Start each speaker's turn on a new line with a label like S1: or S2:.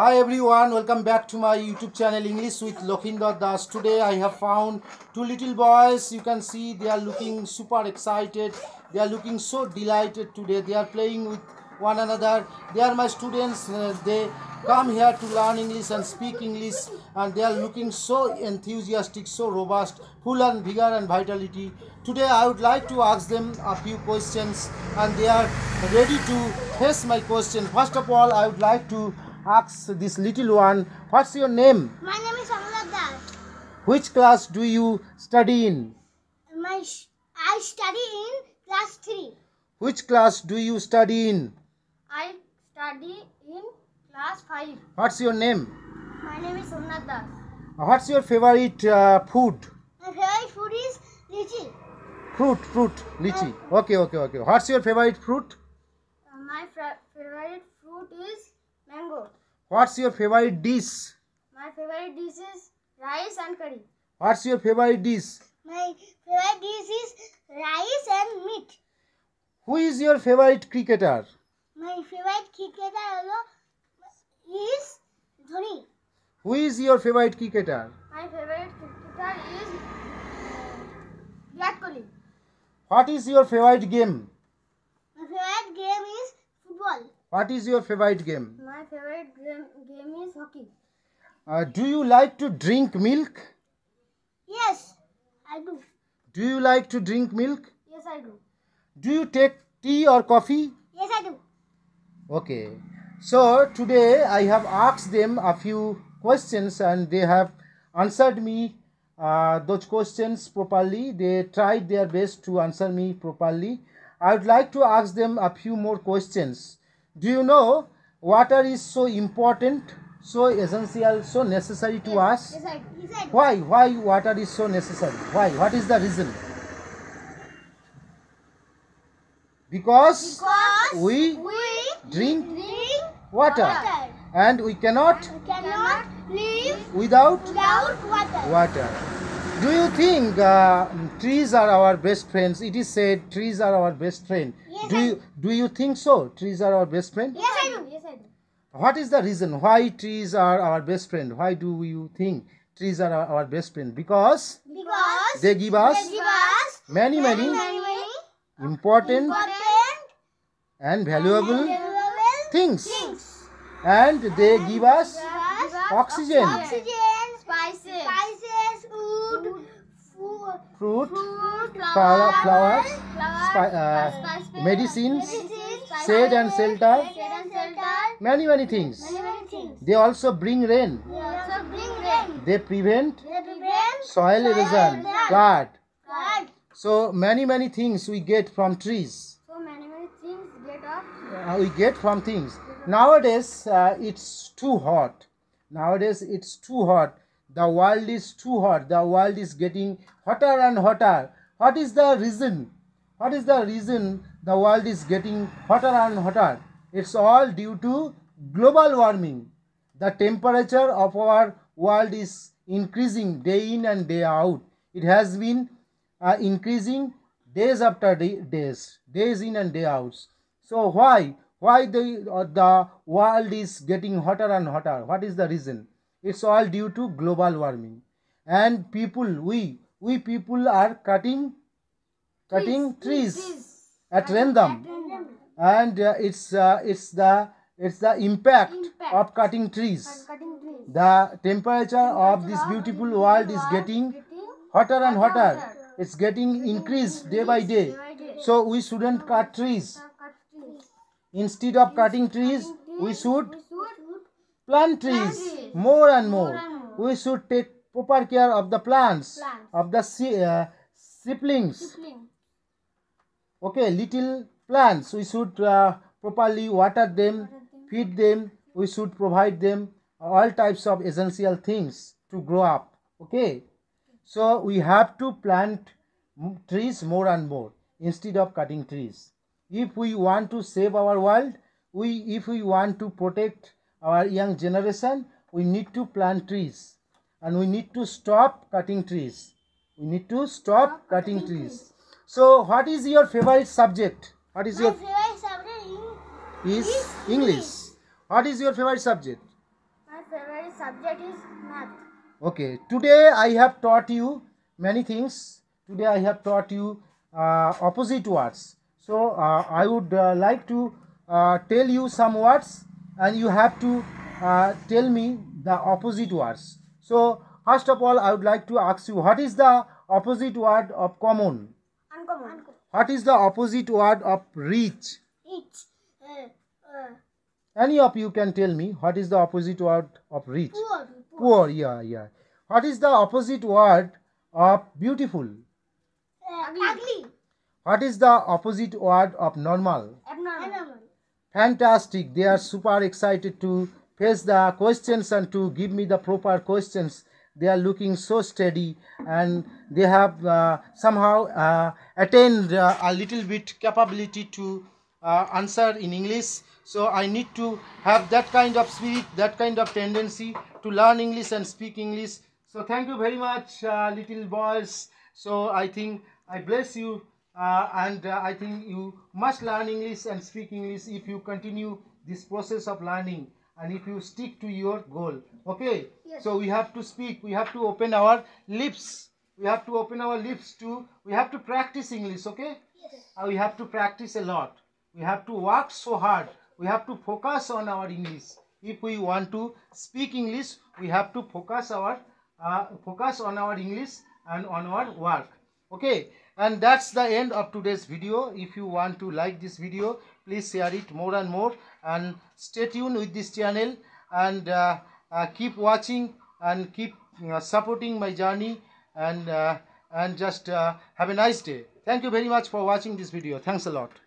S1: Hi everyone, welcome back to my YouTube channel English with Lakshindar Das. Today I have found two little boys. You can see they are looking super excited. They are looking so delighted today. They are playing with one another. They are my students. Uh, they come here to learn English and speak English and they are looking so enthusiastic, so robust, full and vigor and vitality. Today I would like to ask them a few questions and they are ready to face my question. First of all, I would like to ask this little one, what's your name?
S2: My name is Amulad
S1: Which class do you study in?
S2: My I study in class 3.
S1: Which class do you study in?
S2: I study in class 5.
S1: What's your name?
S2: My name is Somnath Das.
S1: What's your favorite uh, food?
S2: My favorite food is lychee.
S1: Fruit, fruit, lychee. Okay, okay, okay. What's your favorite fruit?
S2: Uh, my favorite fruit is mango.
S1: What's your favorite dish?
S2: My favorite dish is rice and curry.
S1: What's your favorite dish?
S2: My favorite dish is rice and meat.
S1: Who is your favorite cricketer?
S2: My favorite cricketer is Dhoni.
S1: Who is your favorite cricketer?
S2: My favorite cricketer is uh, Virat Kohli.
S1: What is your favorite game?
S2: My favorite game is football.
S1: What is your favorite game?
S2: My favorite game, game is hockey.
S1: Uh, do you like to drink milk?
S2: Yes, I do.
S1: Do you like to drink milk?
S2: Yes, I do.
S1: Do you take tea or coffee?
S2: Yes, I do.
S1: Okay. So today I have asked them a few questions and they have answered me uh, those questions properly. They tried their best to answer me properly. I would like to ask them a few more questions. Do you know water is so important, so essential, so necessary to us?
S2: Yes, I. Yes,
S1: Why? Why water is so necessary? Why? What is the reason? Because
S2: Because
S1: we
S2: we
S1: drink
S2: drink
S1: water
S2: water.
S1: and we cannot
S2: We cannot live
S1: without
S2: without water.
S1: water. Do you think uh, trees are our best friends? It is said trees are our best friend.
S2: Yes,
S1: do
S2: I-
S1: you do you think so? Trees are our best friend?
S2: Yes, I do. Yes, I do.
S1: What is the reason why trees are our best friend? Why do you think trees are our, best friend? Because
S2: Because
S1: they give us
S2: they give us
S1: many many
S2: many, many
S1: important
S2: important
S1: and valuable
S2: valuable
S1: things,
S2: things.
S1: and they give us
S2: Give us
S1: oxygen.
S2: oxygen, spices, spices,
S1: fruit,
S2: fruit,
S1: flower- flowers,
S2: flowers,
S1: spi- uh, medicines,
S2: medicines,
S1: shade and shelter,
S2: shade and shelter,
S1: many many things.
S2: many many things.
S1: They also bring rain.
S2: They also bring rain.
S1: They prevent
S2: They prevent
S1: soil erosion,
S2: erosion,
S1: flood.
S2: flood.
S1: So many many things we get from trees.
S2: So many many things get off.
S1: Uh, we get from things. Nowadays uh, it's too hot. Nowadays it's too hot. The world is too hot. The world is getting hotter and hotter. What is the reason? What is the reason the world is getting hotter and hotter? It's all due to global warming. The temperature of our world is increasing day in and day out. It has been uh, increasing days after day, days, days in and day out. So why why the uh, the world is getting hotter and hotter? What is the reason? It's all due to global warming, and people we we people are cutting cutting trees, at random, and uh, it's uh, it's the it's the impact,
S2: Impact.
S1: of cutting trees.
S2: Cutting trees.
S1: The temperature of this beautiful world is getting hotter and hotter. It's getting increased day by day. So we shouldn't cut trees.
S2: Cut trees.
S1: Instead of cutting trees, we should
S2: We should
S1: plant trees
S2: trees.
S1: More and more. We should take proper care of the plants,
S2: Plants.
S1: of the si- uh, saplings.
S2: Sibling.
S1: Okay, little plants. We should uh, properly water them, feed them. We should provide them all types of essential things to grow up. Okay, so we have to plant trees more and more instead of cutting trees. If we want to save our world, we if we want to protect our young generation, we need to plant trees, and we need to stop cutting trees. We need to stop cutting trees. So, what is your favorite subject? What is
S2: My
S1: your
S2: favorite subject in
S1: is English. What is your favorite subject?
S2: My favorite subject is math.
S1: Okay, today I have taught you many things. Today I have taught you uh, opposite words. So uh, I would uh, like to uh, tell you some words and you have to uh, tell me the opposite words. So first of all I would like to ask you what is the opposite word of common?
S2: Uncommon.
S1: What is the opposite word of rich?
S2: Rich. Uh, uh,
S1: Any of you can tell me what is the opposite word of rich?
S2: poor.
S1: Poor, yeah, yeah. What is the opposite word of beautiful?
S2: Uh, ugly.
S1: What is the opposite word of normal?
S2: Abnormal.
S1: Fantastic. They are super excited to face the questions and to give me the proper questions. They are looking so steady and they have uh, somehow uh, attained uh, a little bit capability to uh, answer in English. So I need to have that kind of spirit, that kind of tendency to learn English and speak English. So thank you very much, uh, little boys. So I think I bless you uh, and I think you must learn English and speak English if you continue this process of learning and if you stick to your goal. Okay?
S2: Yes.
S1: So we have to speak, we have to open our lips. We have to open our lips to, we have to practice English, okay?
S2: Yes.
S1: Uh, we have to practice a lot. We have to work so hard. We have to focus on our English. If we want to speak English, we have to focus our uh, focus on our English and on our work. Okay, and that's the end of today's video. If you want to like this video, please share it more and more and stay tuned with this channel and uh, uh, keep watching and keep uh, supporting my journey and uh, and just uh, have a nice day. Thank you very much for watching this video. Thanks a lot.